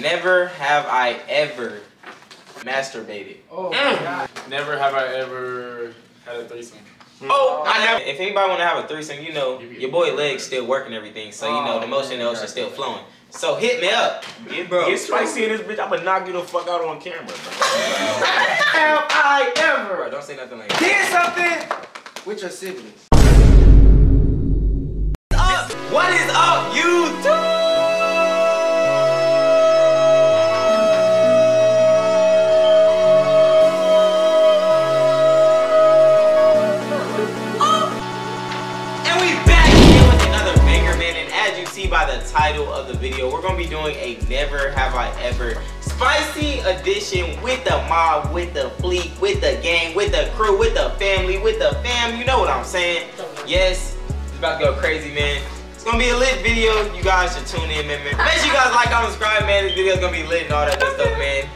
Never have I ever masturbated. Oh Mm. my god. Never have I ever had a threesome. Oh, I never. If anybody want to have a threesome, you know, your boy legs still working everything, so you know the motion in the ocean still flowing. So hit me up, Get, bro. get spicy in this bitch. I'ma knock you the fuck out on camera, bro. Have I Bro, ever don't say nothing like that. did something with your siblings? Up. What is up, YouTube? Title of the video, we're gonna be doing a never have I ever spicy edition with the mob, with the fleet, with the gang, with the crew, with the family, with the fam. You know what I'm saying? Yes, it's about to go crazy, man. It's gonna be a lit video. You guys should tune in, man. man. Make sure you guys like, comment, subscribe, man. This video's gonna be lit and all that good stuff, man.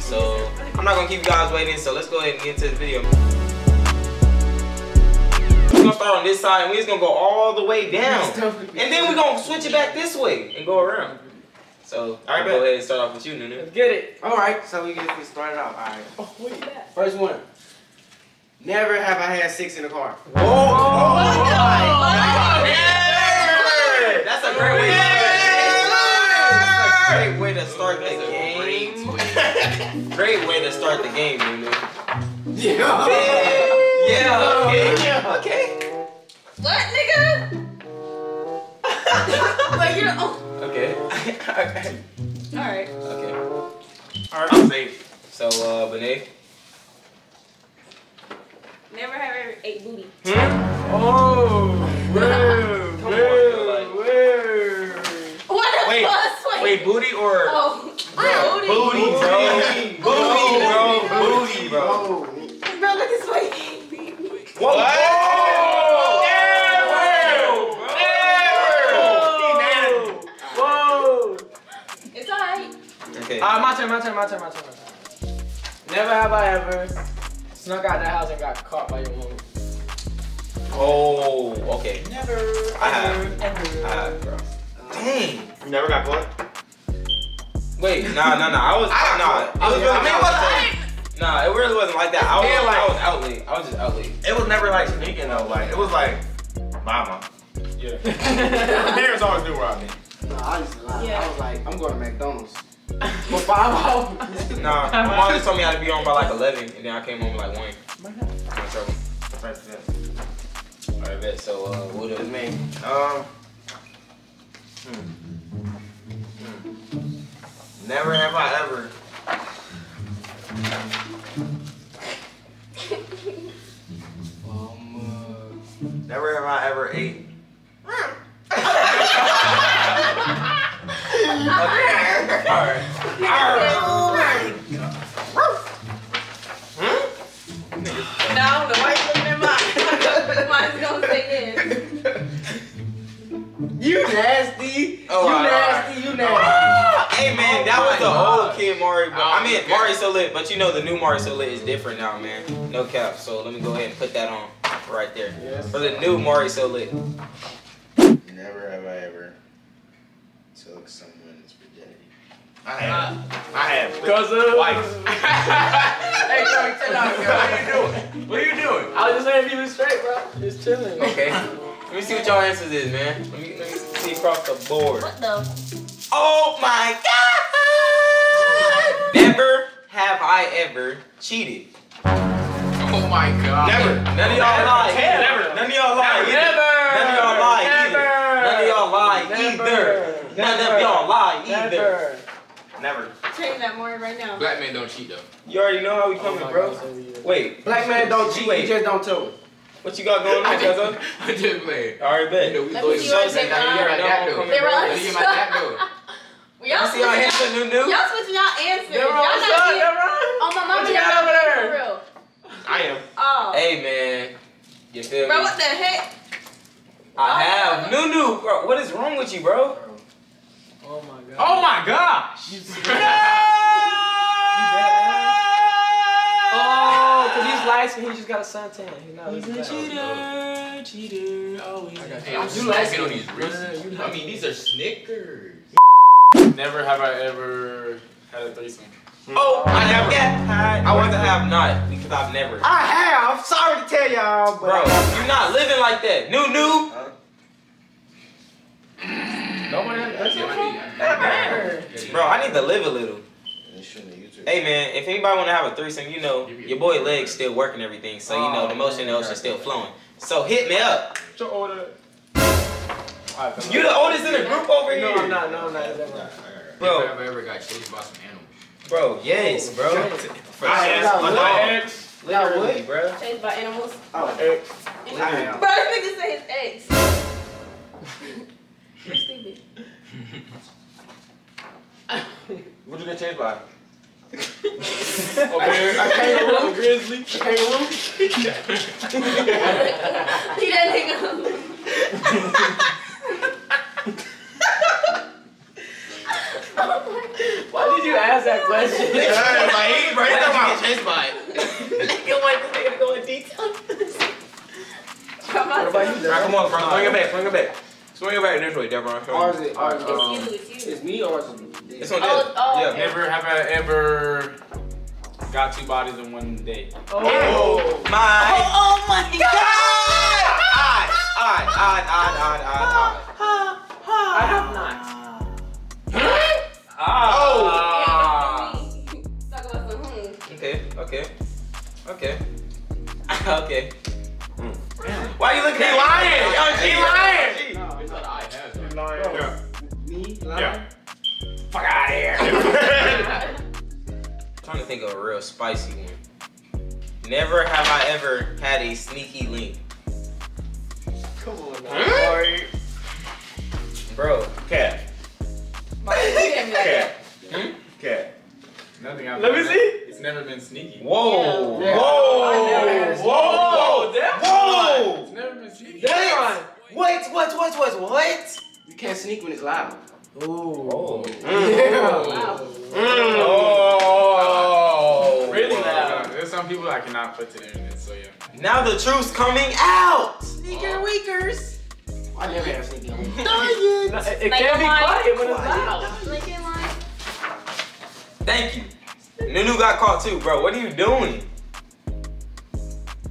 So I'm not gonna keep you guys waiting. So let's go ahead and get into this video. We're gonna start on this side and we're just gonna go all the way down. And then we're gonna switch it back this way and go around. So, alright, go ahead and start off with you, Nunu. Let's get it. All right, so we get we started off. All right. Oh, wait. First one. Never have I had sex in a car. Oh oh, oh, oh, oh, yeah! That's a great way to That's a great way to start the game. Great way to start the game, Nunu. Yeah. Yeah, okay. Okay. What, nigga? Wait, you're. Oh. Okay. okay. Alright. Okay. Alright, I'm safe. So, uh, Benet. Never have ever ate booty. Hmm? Oh, whoa, Come on, whoa, What the Wait, fuck? Wait. Wait, booty or Oh. booty, Booty. bro? Booty, bro. Booty, bro. Oh. Bro, look this way. Whoa! Whoa. My turn, my turn, my turn, my turn. Never have I ever snuck out the house and got caught by your mom. Oh, okay. Never, I have. ever, ever. Ah, bro. Dang. You never got caught? Wait, nah, nah, nah. I was, I- nah. It was really I mean, not what like. Nah, it really wasn't like that. I was, Yeah, like- I was out late. I was just out late. It was never like sneaking though. Like it was like, mama. Yeah. Parents always knew where I been. No, I used to lie. Yeah. I was like, I'm going to McDonald's. For five hours. Nah, my mom just told me I had to be home by like 11, and then I came home like 1. I'm. Alright, bet. So, uh, what It's is me. Um. hmm. Hmm. Never have I ever. Um, Never have I ever ate. So lit, but you know the new Mario so lit is different now, man. No cap. So let me go ahead and put that on right there. Yes. For the new Mario so lit. Never have I ever took someone's virginity. I have. I have. Cause of Twice. hey, bro, chill out, bro. What are you doing? What are you doing? I was just saying if you was straight, bro. Just chilling. Okay. Let me see what y'all answers is, man. Let me, let me see across the board. What the? Oh my god! Never have I ever cheated. Oh my god. Never. None of y'all lie. Never. Never. None of y'all lie. Never. None of y'all lie Never. None of y'all lie either. None of y'all lie either. Never. Never. Change that more right now. Black men don't cheat though. You already know how we Oh coming, my bro. God. Wait, Black man don't cheat. Wait. You just don't tell him. what you got going on, just, Cuzzo? I just played. Alright, You know, we Let me see shows yours, and you Zayvon. my back door. They run. Now Well, y'all Y'all see y'all switching answer Nunu? y'all switching y'all answers. Never Y'all what's not up, being, never? on my mama, What you y'all got not over there? for real. I am. Oh. Hey, man. You feel Bro, me? Bro, what the heck? I oh, have. Nunu, bro. What is wrong with you, bro? Oh my god. Oh my gosh. Oh, cause he's light skin, he just got a suntan. He's not He's a cheater, cheater, always. Hey, I'm You like smacking on these wrists. I mean, these are Snickers. Never have I ever had a threesome. Hmm. Oh, I never. Yeah, I want to have not because I've never. I have. Sorry to tell y'all, but Bro, you're not living like that. New, new. Nobody had that's Yeah, your I phone? need- I need- Bro, I need to live a little. And shouldn't have YouTube. Hey man, if anybody want to have a threesome, you know your boy legs still working everything, so you know oh, the motion in the ocean still flowing. So hit me up. What's your order? You the oldest in the group over here. No. I'm not. No, I'm not. Is that right? Never Bro, have I ever got chased by some animals. bro, yes, bro. I sure. asked my ex. Literally, bro. Chased by animals. Oh, ex. I. Bro, this nigga say his ex. You're stupid. What'd you get chased by? A bear, a kangaroo, a grizzly. Kangaroo? He that nigga. Why did you ask that question? like, he, bro, he talking about chased by it. Nigga want this nigga to go in detail. Come on. What about you, Alright, Devron? come on, bro. Swing it back. Swing it back. Swing it back this way, Devron. Show Or me. is it? Or is It's it? you, it's you. It's me or is it? It's on Oh, oh, Yeah. okay. Never have I ever got two bodies in one day. Oh. oh. My. Oh, oh my god! Odd, odd, odd, odd, odd, odd, odd. I have not. okay. Why are you looking at me lying? Yo, she lying. No, I thought I had some. Bro, Yeah. me? Yeah. Fuck out of here. trying to think of a real spicy one. Never have I ever had a sneaky link. Come on now. Bro, Cat. Cat. Hmm? Cat. Nothing I've Let me see. It's never been sneaky. whoa, Yeah. whoa, I never had a sneaky whoa, link. whoa. It's never been sneaky. Devron. What, what, what, what, what? You can't sneak when it's loud. Oh. Yeah. Oh. Really Uh, loud. There's some people I cannot put to the internet, so yeah. Now the truth's coming out. Sneaker weakers. I never had sneaky on. It it can't be quiet when it's loud. Lincoln line. Thank you. Nunu got caught too, bro. What are you doing?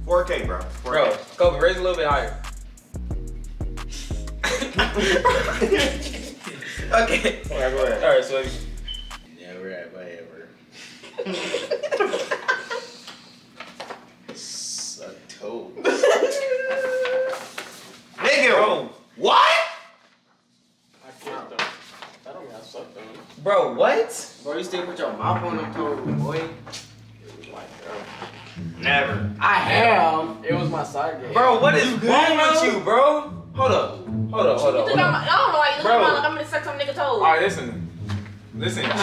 4K, bro. 4K. Bro, Kobe, raise a little bit higher. okay. Alright, go ahead. Alright, so Never have I ever sucked toes. Nigga. Bro, what? I can't though. I don't got sucked on. Bro, what? Bro, you still put your mouth on them toes, boy. Never. I have. It was my side game. Bro, what is wrong with you, bro? Hold up. Hold up, hold up, think hold I'm, up. I don't know why you Bro. look around like I'm gonna suck some nigga toes. Alright, listen. Listen, cute.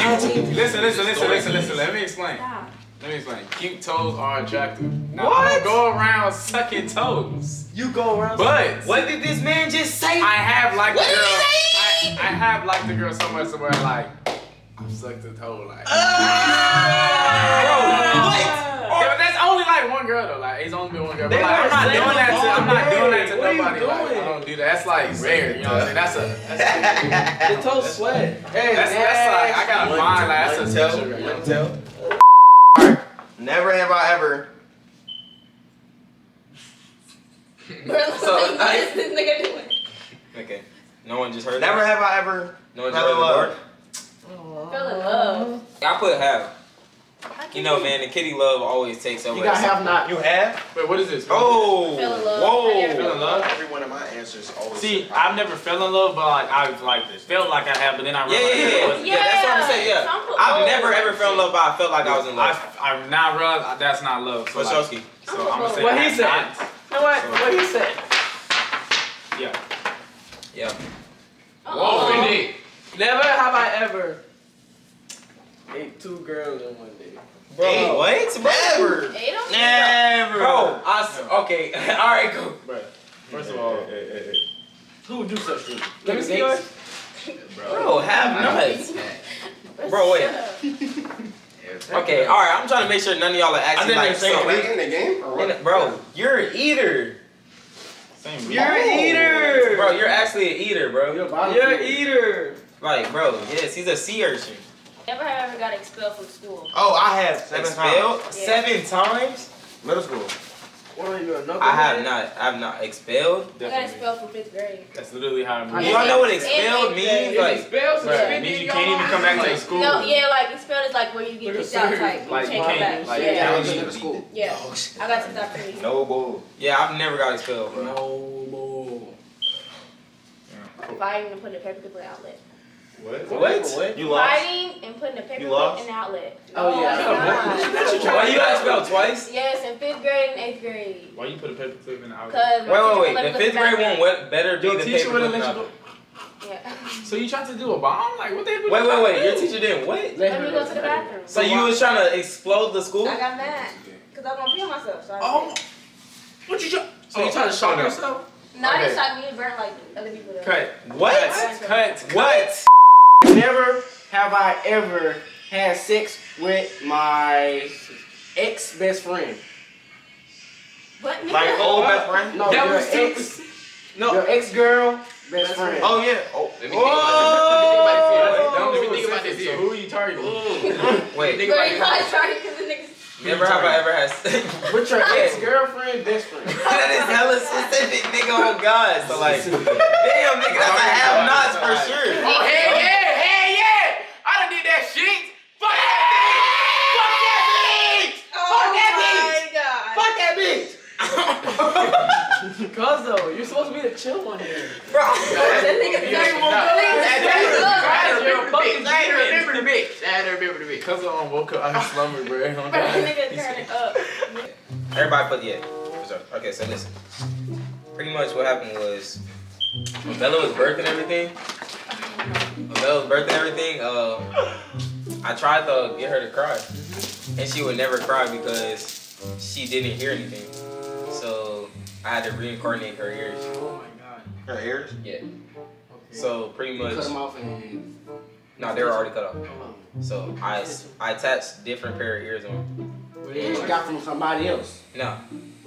Listen, listen, listen, listen, listen. Let me explain. Stop. Let me explain. Cute toes are attractive. Now, What? I don't go around sucking toes. You go around. But What did this man just say? I have liked the What did girl. he I, say? I have liked the girl so much to where like I've sucked the toe like. Ah! Bro, what? Yeah, but that's only like one girl though. Like it's only been one girl. But like, I'm not doing that to. I'm not doing that to What nobody. Like. I don't do that. That's like rare. You know what I'm saying? That's a. That's, The toe sweat. Hey, that's, that's like I gotta find like that's a toe, right one toe. Never have I ever. Bro, So, what this nigga doing? Okay. No one just heard Never that? have I ever. No one just heard in the love. Word? Fell in love. I put half. You know, man, the kitty love always takes over. You got have not. You have? Wait, what is this? Oh, Fell in whoa. Fell in love? Every one of my answers always. See, I've never fell in love, but like I've like this. felt like I have, but then I Yeah, realized yeah, it yeah. wasn't. Yeah, that's what I'm saying. Yeah, Some I've bold never ever fell in love, but I felt like I was in love. I I've now realized that's not love. So, like, Wachowski. so I'm gonna say What he I said. not. You know what? What he said. Yeah. Yeah. Uh-oh. Whoa, Nick. Never have I ever ate two girls in one day. Bro, what? Never. Ate 'em? Never. Bro, I s- okay. All right, go. Bruh. First of all, Who would do such things? Let me Niggas see yours. Bro, have nuts. Bro, wait. Okay, all right. I'm trying to make sure none of y'all are actually like something. in the game? And, Bro, you're an eater. same. You're an eater. Bro, you're actually an eater, bro. You're an eater. Like, bro, yes, he's a sea urchin. Never have ever got expelled from school. Oh, I have seven Expelled times. seven times. Middle school. What are you, a? I have not. I have not expelled. I got expelled from fifth grade. That's literally how it Do moves. y'all know what And- expelled and- means? Like, Like, expelled Right. suspended, means you can't even come back to school. No, yeah, like expelled is like where you get Like a kicked out serious- type. You can't come back. like, yeah. Yeah, Yeah. I to school. Yeah. Oh, I got kicked out pretty. No bull. yeah, I've never got expelled, bro. No more. Fighting and putting a paper clip in the outlet. What? What? You lost? Fighting and putting a paper You lost? in the outlet. Oh, yeah. Oh, my Why you got expelled twice? Yes, in fifth grade and eighth grade. Why you put a paper clip in the outlet? Wait, wait, wait. let The fifth back grade one, what better be Your the teacher paper wouldn't clip let you out? go. Yeah. So you tried to do a bomb? Like what they Wait, wait, wait. Your teacher didn't what? Let me go to the bathroom. So you was trying to explode the school? I got mad. Cause I was gonna pee myself. So I Oh, what you try? So you trying to oh, shock yourself? No, I didn't Okay. shock me. It burnt like other people. though. Cut. What? Cut. What? Never have I ever had sex with my ex best friend. But nigga, Like old best friend? No, That your was ex, No. your ex girl best friend. Oh yeah. Oh. Let me think about this. Let me think about this So who are you targeting? Wait. Think about you this. probably because the niggas. Never have I ever had sex. With your ex girlfriend best friend. that is hella specific, nigga. Oh God. So like, damn, nigga, that's a have nots for sure. Oh, hell yeah, hell yeah! I done did that shit. Fuck that bitch! Fuck that bitch! Fuck that bitch! god. Fuck that bitch! Cause though, you're supposed to be the chill one here. Bro. That nigga Yeah, said, nah. I had to You're remember the fucking bitch. I had to remember the bitch. I had to remember the bitch. Cause I woke up out of slumber, bro. Bro, that nigga turn it up. Everybody put yeah. for. Okay, so listen. Pretty much what happened was when Bella was birthing everything. When Bella was birthing everything, uh, I tried to get her to cry, and she would never cry because she didn't hear anything. So I had to reincarnate her ears. Oh my god. Her ears? Yeah. So pretty much, Cut them off and. no, they were already cut off. Oh, so I I attached different pair of ears on. You got from somebody else. No,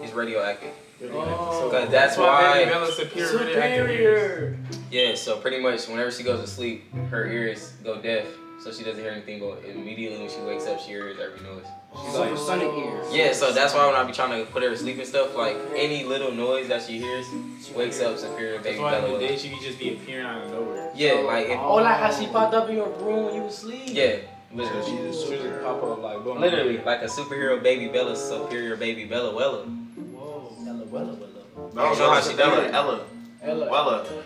it's radioactive. Oh. Because that's why. baby superior. Superior. Yeah, so pretty much whenever she goes to sleep, her ears go deaf, so she doesn't hear anything. But immediately when she wakes up, she hears every noise. She's like, oh, Sonic ears. yeah, so that's why when I be trying to put her to sleep and stuff, like any little noise that she hears, she wakes up, superior That's baby why in Bella. the day she could just be appearing out of nowhere. Yeah, like it, Oh, like how she popped up in your room when you was asleep. yeah, literally, she's a She just pop up like boom. literally like a superhero baby Bella, superior baby Bella Wella. Whoa. Ella, Wella, Wella. No, You know how she done it. Ella. Ella. Wella.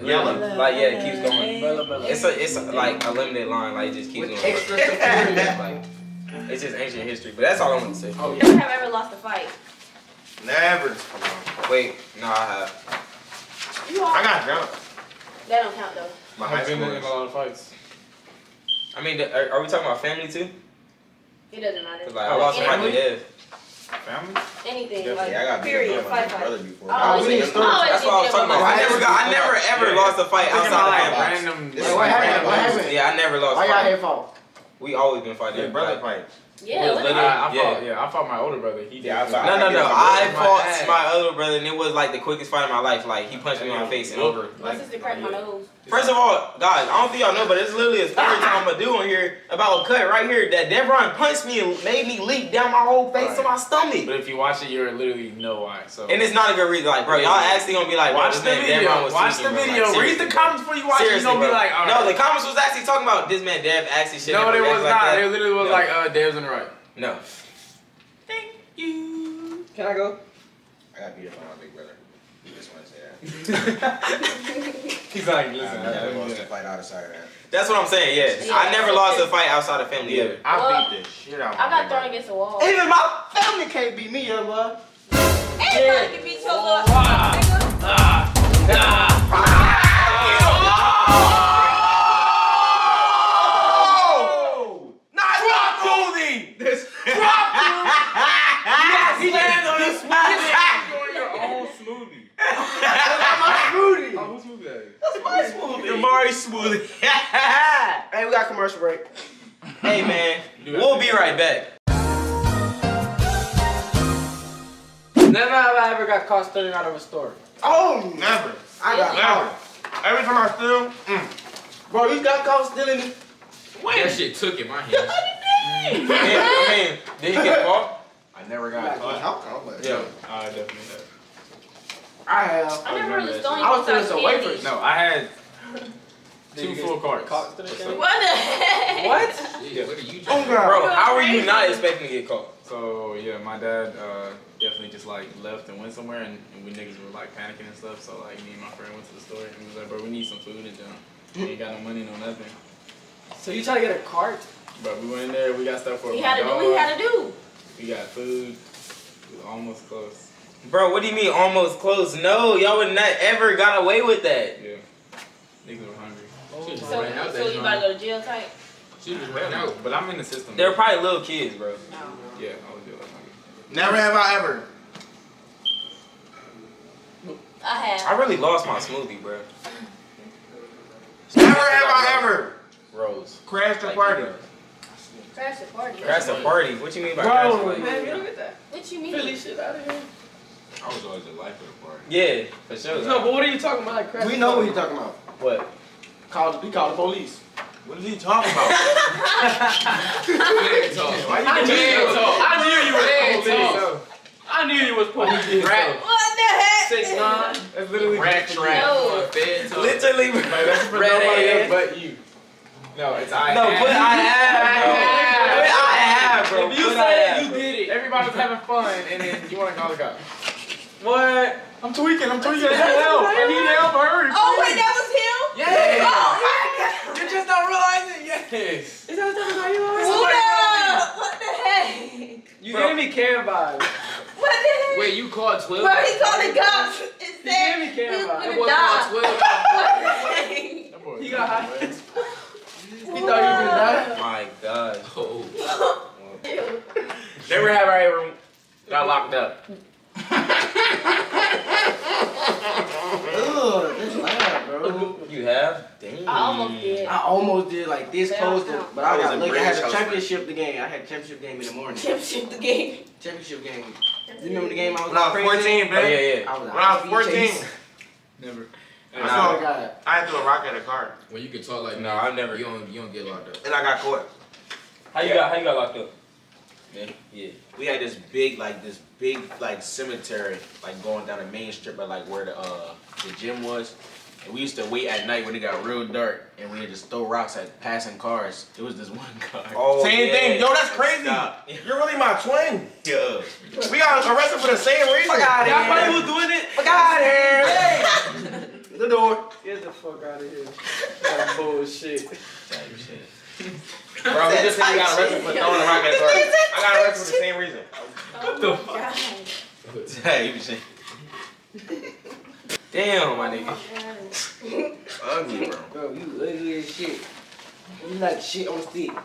Literally, like yeah, it keeps going. Bella, Bella. It's a it's a, like a limited line, like it just keeps With going. extra. Like it's just ancient history, but that's all I want to say. Oh, Never have ever lost a fight. Never. Wait, no, I have. You all. I got drunk. That don't count though. My I've high been in a lot of fights. I mean, are, are we talking about family too? It doesn't matter. Cause like I oh, lost somebody to death. Family? Anything. Like, Yeah, I got period. Fight, fight. brother before. I always we need story. That's what I was talking about. I never got, I never ever Yeah. lost a fight outside of like family. random. Wait, like, what happened? random What happened? Yeah, I never lost. Why y'all here for? We always been fighting. Yeah, brother Like, fight. Yeah, look literally- I, I Yeah. fought, yeah, I fought my older brother. He did. Yeah, I fought- No, no, no. I I get my fought ass. my other brother, and it was like the quickest fight of my life. Like he punched me in my face and over. My Like, sister cracked my nose. first of all, guys, I don't think y'all know, but it's literally a story time I'm gonna do on here about a cut right here that Devron punched me and made me leak down my whole face to my stomach. But if you watch it, you're literally know why. So And it's not a good reason. Like, bro, y'all actually gonna be like, watch the video. Devron was Watch tweaking, the video. Like, Read the comments before you watch it. You're gonna be like, all no, the comments was actually talking about this man Dev actually shit. No, it was not. that. It literally was like, uh, Dev's in the right. No. Thank you. Can I go? I got beat up by my big brother. You just want to say that. He's like, I listen, never lost didn't a fight outside of that. That's what I'm saying. Yes, Yeah. I never lost a fight outside of family ever. I Well, beat the shit out of I got thrown against the wall. Even my family can't beat me, young boy. Anybody can beat your little nigga. Oh! Ever got caught stealing out of a store. Oh, Never. I got Never. Every time I steal, mm, Bro, you got caught stealing it. That shit took in my hands. I mean, I mean, did he get caught? I never got caught. Alcohol, but Yeah. I definitely have. I have. I never really that stole I was stealing anything some wafers. No, I had two full carts. caught stealing What's candy? up? What the heck? What? Yeah, what are you Oh, doing? God. Bro, how are you not expecting to get caught? So yeah, my dad uh, definitely just like left and went somewhere, and, and we niggas were like panicking and stuff. So like me and my friend went to the store and he was like, "Bro, we need some food and jump. We ain't got no money, no nothing." So you try to get a cart? But we went in there, we got stuff for He my had to do dog. what he had to do. We got food. We was almost close. Bro, what do you mean almost close? No, y'all would not ever got away with that. Yeah, niggas were hungry. She just So, out so you about to go to jail type? She just ran out. But I'm in the system. They were probably little kids, bro. Yeah, I was just like hungry. Never have I ever. I have. I really lost my smoothie, bro. Never have I ever Rose. crashed a Like, party. Crash the party. Crash the party. What you mean by Bro, crash the party? Man, look at that. What you mean? Philly shit out of here. I was always the life of the party. Yeah, for sure. No, but what are you talking about? Like crash We the know what party? he's talking about. What? Called, he called the police. What is he talking about? Man, talk. Why I knew you was talk? I knew you was Man, police. talk. I knew you was police. Rap. What the heck? Six nine. That's literally Rack just- track. No. Fed talk. Literally, bro. Like, that's for Red nobody ass. else but you. No, it's I. No, have. put I have, bro. Put I have, bro. If you Put said I it, you did it. Everybody was having fun, and then you want to call the cops. What? I'm tweaking. I'm tweaking. I need help. I need help. Hurry. Oh wait, that was him? Yeah. Oh my god. You just don't realize it. Yes. Is that what how you are? Hold up. What the heck? You didn't be care about it. What the heck? Wait, you called 12? Bro, he called the cops and You said didn't he care was about That gonna called 12. What the heck? He got high. He thought you was gonna die. My God. Oh. Never have I ever got locked up. Ugh, that's bad, bro. You have? Damn. I almost did. I almost did like this They close, to, but I I was got in look. I had British a house championship the game. I had a championship game in the morning. Championship the game. Championship game. You remember the game I was When I was crazy? 14, Oh, man. yeah, yeah. I was, When I was 14, chase. Never. I Nah. swear to God. I threw a rock at a car When you can talk like No, me, I've never- You don't, you don't get locked up. and I got caught. How you got? How you got locked up? Yeah. Yeah. We had this big, like this big, like cemetery, like going down the main strip of like where the uh the gym was. And we used to wait at night when it got real dark, and we would just throw rocks at passing cars. It was this one car. Oh, Same yeah. thing, yo. That's crazy. Stop. You're really my twin. Yeah. We got arrested for the same reason. Fuck out Y'all probably was doing it. Fuck out of here. The door. Get the fuck out of here. That bullshit. Type shit. Bro, we just said we got arrested for throwing a rock at a car. I got arrested for the same reason. What the oh fuck? Hey, you shit. Damn, my nigga. Ugly, bro. Bro, you ugly as shit. You like shit on stick.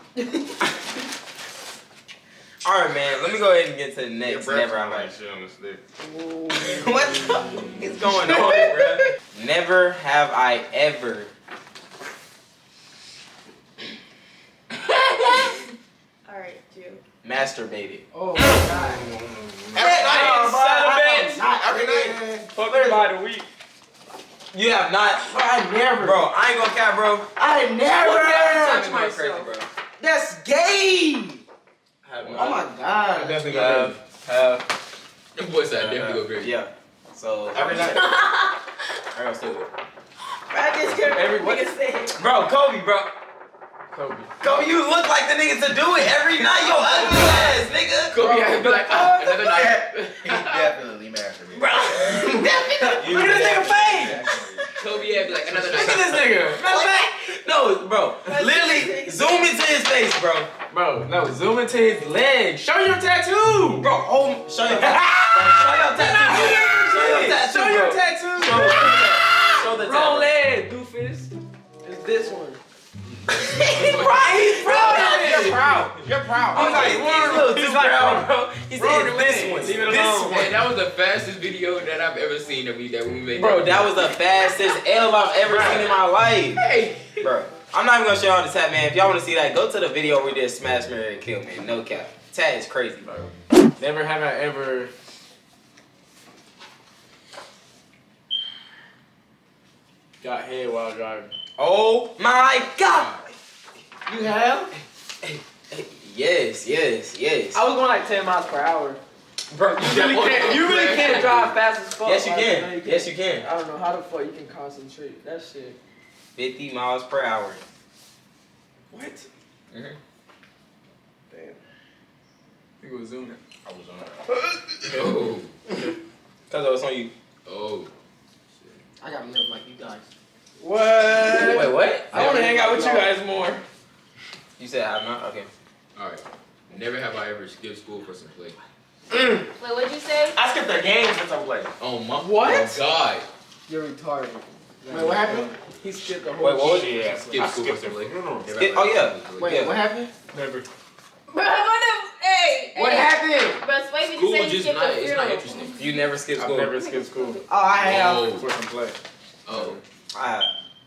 All right, man. Let me go ahead and get to the next. Never have I. shit on the stick. what the fuck is going on, bro? Never have I ever. Alright, Jew. Masturbated. Oh my god. Every night, son of a bitch. Not every night. Fuck by the week. You have not, I never. bro. I ain't gonna cap, bro. I never. I've been going crazy, bro. That's gay. Have Oh my god. Definitely Have, have, Them boys said definitely go crazy. yeah. So Every night. I gotta still it. I just heard Every- every nigga. Bro, Kobe, bro. Kobe. Kobe, you look like the nigga to do it every night, yo ugly ass, nigga. Kobe had to be like, ah, another night. He definitely masturbated. Bro, You look at this nigga face. Kobe had to be like, another night. Look at this nigga. Matter of fact, no, bro. Literally, zoom into his face, bro. Bro, no, zoom into his leg. Show your tattoo. Bro, oh, show your tattoo. Show your tattoo. Show your tattoo. Show your tattoo. Show the tattoo. Show the Wrong tattoo. leg, doofus. It's this one. He's proud. He's proud of it. You're proud. You're proud. He's like, he's a little too proud, oh, bro. He Wrong said this one. Leave it This alone. one. Man, that was the fastest video that I've ever seen that we that we made. Bro, that was the fastest L I've ever seen in my life. Hey. Bro, I'm not even gonna show y'all the tat, man. If y'all wanna see that, go to the video where we did Smash, Marry, and Kill, man. No cap. Tat is crazy, bro. Never have I ever got head while driving. Oh my god! You have? Yes, yes, yes. I was going like 10 miles per hour. Bro, You really can't, you really can't drive fast as fuck. Yes, you Like, can. Yes, you can. I don't know how the fuck you can concentrate. That shit. 50 miles per hour. What? Mhm. Damn. I think it was zooming. I was on. Oh. Cause I was on you. Oh. I gotta live like you guys. What? Wait, what? I want to hang out with you guys more. You said I'm not? Okay. Alright. Never have I ever skipped school for some play. Mm. Wait, what'd you say? I skipped the game since I played. Oh my oh, What? Oh God. You're retarded. Wait, what happened? He skipped the whole Wait, what was shit. Yeah, Skip I school for some play. Skip- oh, yeah. Wait, Yeah. what happened? Never. Bro, what the? Hey, What hey. happened? Bro, Sway, did you School say you just skipped not, the it's not funeral? interesting. You never skipped I've never skipped school Oh, I have. Oh. for some play. Oh. I have.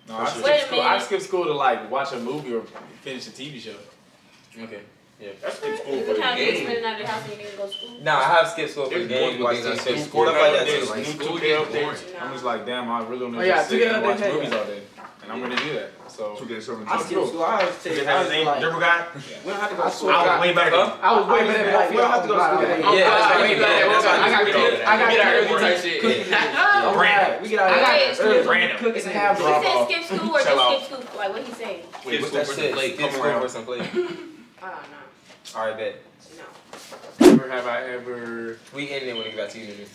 No, I Wait skipped a school. I minute. skipped school to like watch a movie or finish a TV show. Okay. Yeah, I skipped school You for the have you game. spending out of the house and you didn't go to school. Nah, I have skipped school for the There's game. multiple Watch things I TV skipped shows, school stuff like that for. too. Like, New school 2K gets updates. boring. I'm just like, damn, I really want to Oh, yeah, just sit 2K and watch updates, movies yeah. all day, and I'm gonna do that. So we get something. I skipped school. I have to take. I was like, dribble guy. We don't have to go to school. I was way better. Huh? I was way better. Like, we don't have to go to school. Yeah, I was way better. I got kids. I got kids. Brandon, we get out of here. Brandon, cook and have. He said skip school or just skip school. Like what he saying? Wait, what's that shit? Come around with some play. I don't know. All right, bet. No. Never have I ever. We ended when it got to you.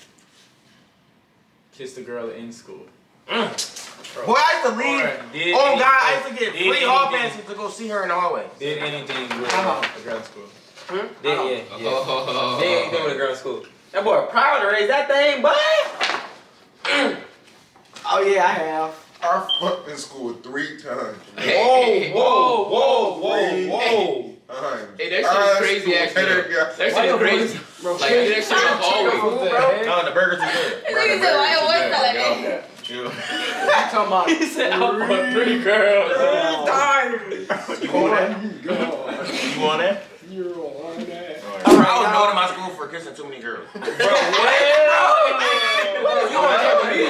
Kissed a girl in school. Mm. Boy, I used to leave. Did Oh any- God, I used to get did free hall passes to go see her in the hallway. Did anything with Uh-huh. a girl in school. Did, yeah, yeah. Oh. Did anything with a girl in school. That boy proud to raise that thing, boy. Oh yeah, I have. I fucked in school three times. Hey, Whoa, whoa, whoa, Three whoa. times. Hey, that shit is crazy, actually, better though. guy. That shit is crazy. Bro, Like, that shit in the hallway. No, the burgers is good. This nigga said, why your voice like that? You talking about. He said, I want three girls. you want that? You want that? You're on that. I was known in my school for kissing too many girls. Bro, what?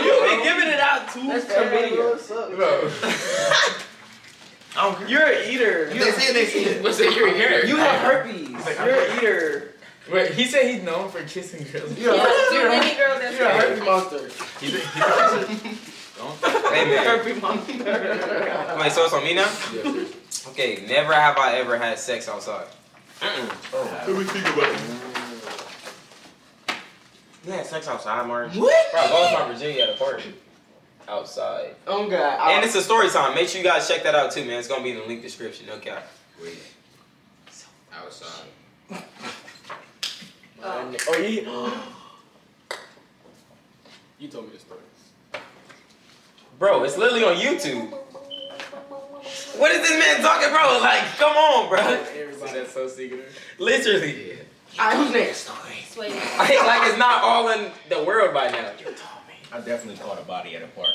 You been giving it out too That's fast. chlamydia. Bro. I don't care. You're an eater. They see it, they see it. What's that? You're here. You have herpes. You're an eater. Wait, he said he's known for kissing girls. You're Yeah, herpes. too You're a many girls that's You're a right. herpes monster. He's a, he's Hey, man. Herpes monster. Wait, so it's on me now? Okay, never have I ever had sex outside. Oh. Let me think about it. You had sex outside, Mark. What? Bro, I lost my Virginia at a party. Outside. Oh god. And it's a story time. Make sure you guys check that out too, man. It's gonna be in the link description. No cap. Wait. Outside. Oh. oh, he. you told me the story. Bro, it's literally on YouTube. What is this man talking, bro? Like, come on, bro. Everybody that's so secretive. Literally. Yeah. Alright, who's next? Sway. Like, like it's not all in the world by now. You told me. I definitely caught a body at a park.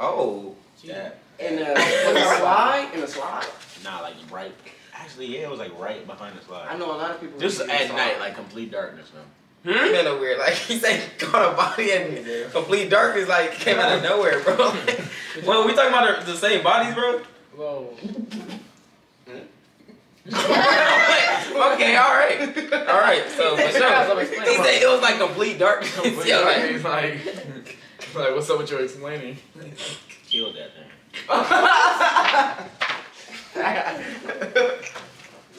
Oh. Yeah. In a, in the slide? In a slide? Nah, like right. Actually, yeah, it was like right behind the slide. I know a lot of people. Just at the night, like complete darkness, man. Hmm? Kind of weird. Like he said, he caught a body and complete darkness like came out of nowhere, bro. well, we talking about the, the same bodies, bro. Whoa. okay, all right, all right. So for sure, he said it was like complete darkness. But Yo, like, like, he's like, like, what's up with your explaining? Killed that thing.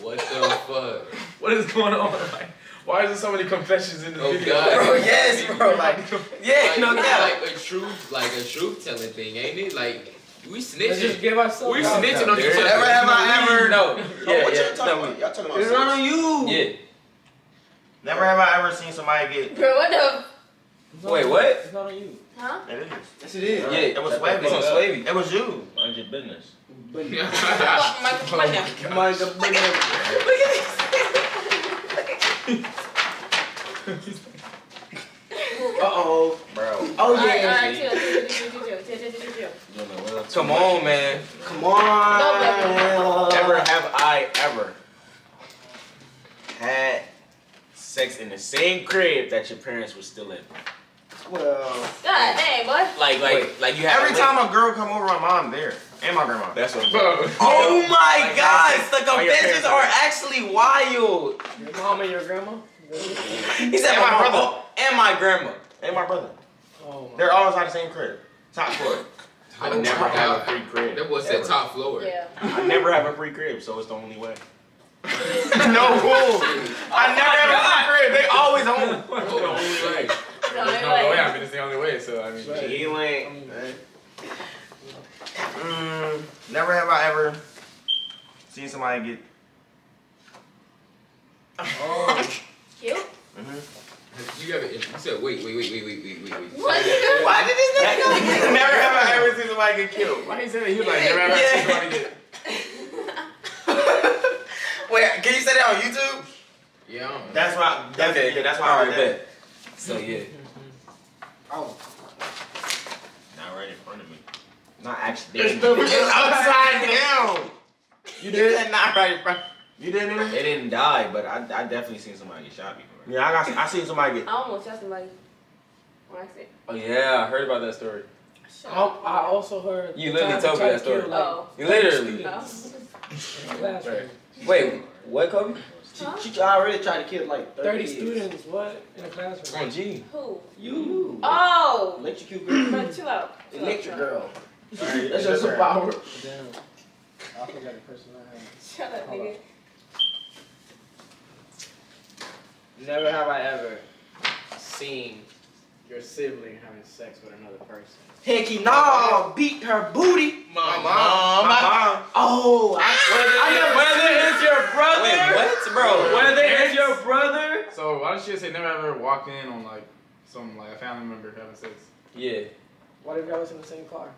What the fuck? What is going on? Like, why is there so many confessions in this Oh, video? God. bro, yes, bro. Like, yeah, Like, no it's like a truth, like a truth telling thing, ain't it? Like we Let's just snitching. give ourselves. We out. snitching on each other. Never have I ever. No. Oh, Yeah, what yeah. y'all talking no, about? Y'all talking about It's not on you. Yeah. Never have I ever seen somebody get. Bro, what the? It's Wait, what? It's not on you. Huh? It is. Yes, it is. Yeah, It was Swavy. It's on Swavy. It was you. Mind your business. But Fuck, Michael, come on now. my the Uh oh. Bro. Oh All right, all yeah. right, chill, chill, chill, chill, chill, chill, chill, chill, chill. You don't know what else. Come on, man. Come on. Never have I ever had sex in the same crib that your parents were still in. Well. God dang, boy. Like, like, like you have. Every time a girl come over, my mom there, And my grandma. That's what. Bro. Oh my gosh, the like confessions are are- actually wild. Your mom and your grandma? He said And my my brother brother. and my grandma. And my brother. Oh my. They're always on the same crib. Top floor. I never have a free crib. That boy said top floor. Yeah. I never have a free crib, so it's the only way. no bull. I oh never have a free crib. They always home. That's the only way. The only There's no way. way. I mean, it's the only way. So I mean, Right. He went. Mm, never have I ever seen somebody get. Oh. Cute? You have it. You said wait, wait, wait, wait, wait, wait, wait, wait. What? Why did this nigga go get never have I ever seen somebody get killed. why he said that? He was like, never have I seen somebody get. Wait, can you say that on YouTube? Yeah. I don't know. That's why. That's Okay, yeah, that's why. All I right, read bet. So yeah. Oh. Not right in front of me. Not actually. It's the- It's upside down. You did not right in front. You didn't? It didn't die, but I, I definitely seen somebody get shot before. Yeah, I got. I seen somebody get. I almost shot somebody. On accident. Oh yeah, I heard about that story. Shut I. I also heard. You literally told me that to kill, story. like, Oh. You literally. No. in. Right. Wait, what, Kobe? Huh? She already tried to kill like 30, 30 students, what? In the classroom. On G. Who? You. Oh! Electric girl. But chill out. Chill out, Electric chill girl. Alright, That's your that's alright. superpower. Damn. I forgot the person I had. Shut up, Hold nigga. Never have I ever seen your sibling having sex with another person. Hecky no, beat her booty. My My mom. mom. Oh, I, ah! I never Whether it's your brother, Wait, what, bro? whether it's your brother, So why don't you just say never ever walked in on like some like a family member having sex? Yeah. what if y'all was in the same car?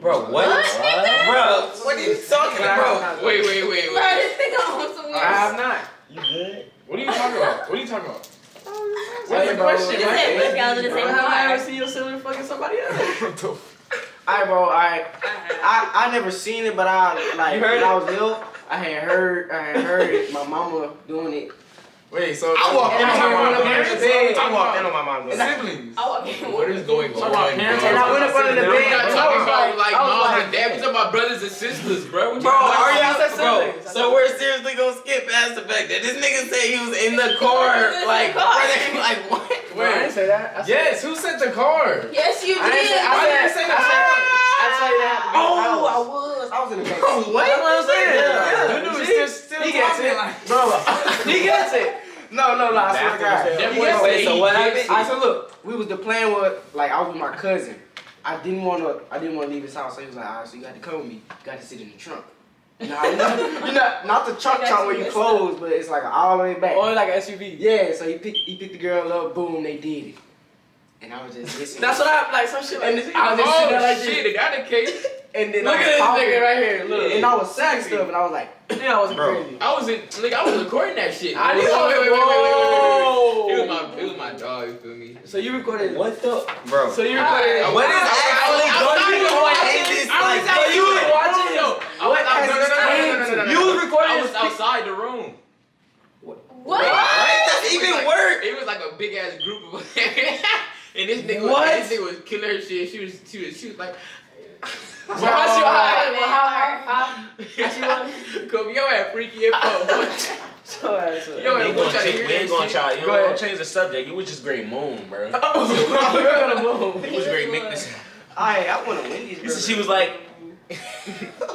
Bro, what? What, nigga? Bro, what are you talking about? Wait, wait, wait, Bro, wait. this nigga on some weird I have not. You good? What are you talking about? What are you talking about? What's the question? You said, what if y'all was in the same Have I ever car? seen your sibling fucking somebody else? I bro, I, I I never seen it, but I like when? I was little. I had heard, I had heard my mama doing it. Wait, so I walked in on my mom. of them in the bed. I walked in on my mom. And I- siblings. Oh, okay. What is going on? Talk about parents. And I went up under the We're We're bed. not I talking was about like, like I was moms like, and dads. We're talking about brothers and sisters, bro. Bro, are y'all said bro? siblings. So we're seriously gonna skip past the fact that this nigga said he was in the car, like, brother, like what? Wait, I didn't say that. I said, Yes, who sent the car? Yes, you I didn't say. did. I Why said. did you say I said. I said you have to be in the oh, I was, I was in the bed. What? That's what I'm saying. Yeah. Yeah. Dude, See? still, still He gets it. like- Bro, he gets it. No, no, no. I swear to God. That He boy gets said it. so he what gets happened? it. I said, look, we was the plan was like I was with my cousin. I didn't want to. I didn't want to leave his house. So he was like, all right, so you got to come with me. You got to sit in the trunk. Nah, you know, you not the trunk Got trunk where you messed close, but it's like all the way back. Or like an SUV. Yeah, so he picked he picked the girl up. Boom, they did it. And I was just listening. That's what I like. Some shit like And this. I was just oh, sitting there Oh like shit! this. Is that the case? And then Look I at this talking, nigga right here. Look. And I was saying stuff, and I was like, Yeah, I wasn't Bro. crazy. I was in, like, I was recording that shit. I Wait, knew- wait, wait, wait, wait, wait, wait, wait, wait. It was my, it was my dog. You feel me? So you recorded. What the, bro? So you recorded. I- What is I- I- actually I- I- going I- I- on I- in this? I was Like, out- so you was watching Yo, this? I was What out- has no, no, no, no, no, no, no, no, no. You was recording I this was outside the room. What? Right? That's It was even like- worse. It was like a big ass group of and this nigga, What? was, this nigga was killing her shit. She was, she was, she was like, Well, how she? How? Wait, Well, how? How? how she was? Kobe, yo ass freaky as fuck. boy. So uh, ass up. Yo, We ain't boy, gonna change. We ain't gonna try. You Go don't ahead. change the subject. It was oh. just great moon, bro. We're gonna move. It was great. Make this. I I want to win these. She was like,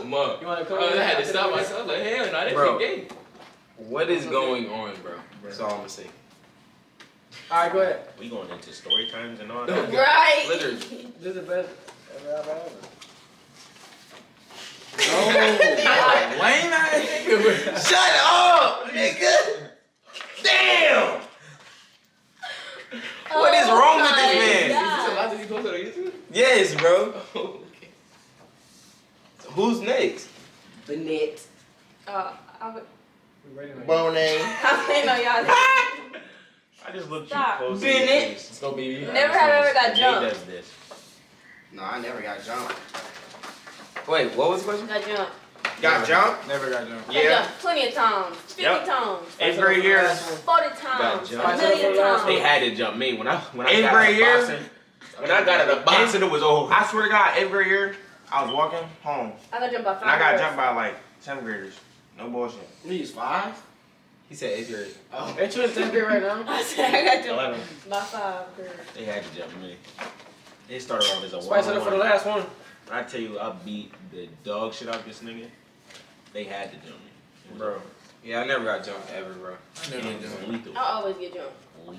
Mom. You wanna come? I had to stop myself. Like, hell no, that Bro. shit gay. What is going on, bro? That's all I'm gonna say. All right, go ahead. we going into story times and all that. Right. Literally. This is the best ever, ever, ever. Lame ass nigga. Shut up, nigga. Damn. What is Oh wrong with this man? God. Is this a lot that you posted on YouTube? Yes, bro. Oh, okay. Who's next? the net. Uh, I would- Bone I'm waiting on y'all. I just looked Stop. you close. Benet. Let's go, baby. Never have ever got He jumped. does this. No, I never got jumped. Wait, what was the question? Got jumped. Got jumped? Never got jumped. Got Yeah. jumped plenty of times. 50 Yep. times. Eighth grade year. 40 times. A million times. They had to jump me when I when I Eighth got grade out of year? boxing. When I got out of boxing, it was over. I swear to God, eighth grade year, I was walking home, I got jumped by five. and I got jumped by like seventh graders. No bullshit. He's five. He said eighth grade. Oh. Ain't you in 10th grade right now? I said I got jumped Eleven. by five girls. They had to jump me. They started off as a one. Spice it up for the last one. I tell you, I beat the dog shit out this nigga. They had to jump me. It was Bro. Yeah, I never got jumped ever, bro. And it was lethal. I always get jumped. Like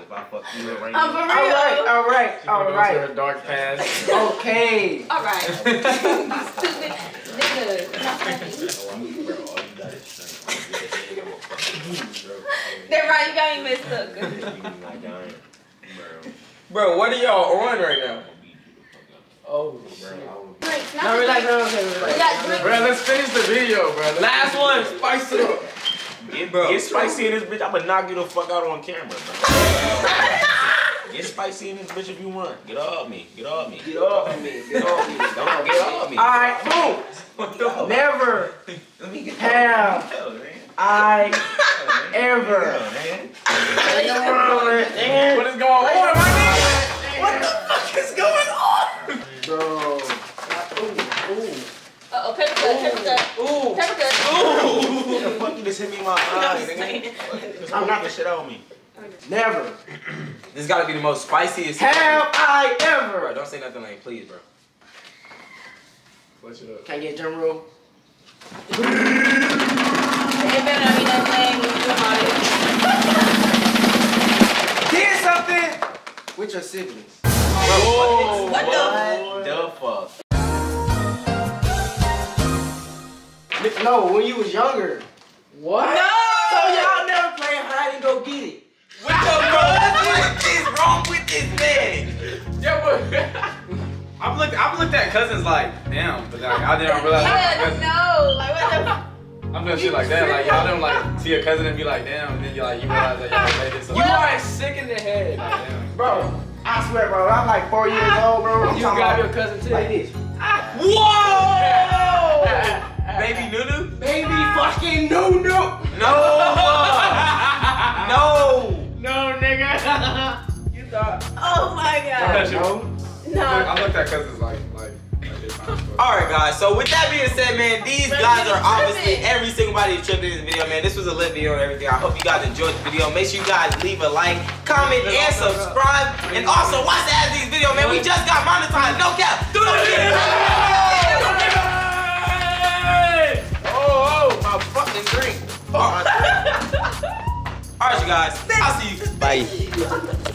if I fuck you up right oh, I'm now. for All real. right, all right, She all gonna go to right. dark past. Okay. All right. Stupid nigga. Not funny. Oh, bro, you got is strength. Get the head, I'm gonna fuck you, bro. They're right. You got me messed up. You be like dying. Bro, Bro, what are y'all on right now? I'm gonna beat you the fuck up. Oh, Bro, shit. I not No, relax, drinks. no, okay, We relax. got drinks. Bro, let's finish the video, bro. Let's Last one, spice it up. Get, Bro. get spicy in this bitch. I'ma knock you the fuck out on camera, bro. get spicy in this bitch if you want. Get off me. Get off me. Get off me. Get off me. Don't get off me. All right, boom. Never Let me get have Hell, man. I Hell, ever. man. What is going on, Bro. Ooh, ooh. Uh oh, pepper cut, pepper cut, Ooh. pepper cut. What the fuck you just hit me in my eye, nigga? I'm not- the shit out of me. Never This gotta be the most spiciest. have I Bro, ever. don't say nothing like please, bro. Flush it up. Can I get a drum roll? It better not be nothing with Did something with your siblings. Whoa, What what the fuck? No, when you was younger. What? No! So y'all never played hide and go get it. What the fuck? What is wrong with this man? Yeah, but I've looked, I've looked at cousins like, damn, but like I didn't realize. Yeah, no, like what the I'm doing shit like that. Like y'all don't like see a cousin and be like, damn, and then you like you realize that y'all made this. You are sick in the head. Like, damn. Bro, I swear, bro, I'm like four years old, bro. I'm You talking grab your cousin too. like this. Whoa! Baby Nunu? Baby fucking no no. No! no! No, nigga. you thought. Oh my god. No. No. I looked at cousins like, Alright guys, so with that being said, man, these guys are obviously every single body tripping in this video, man. This was a lit video and everything. I hope you guys enjoyed the video. Make sure you guys leave a like, comment, and subscribe. And also watch the these video, man. We just got monetized. No cap. Do it again. Oh, oh. My fucking drink. Alright, you guys. I'll see you. Bye.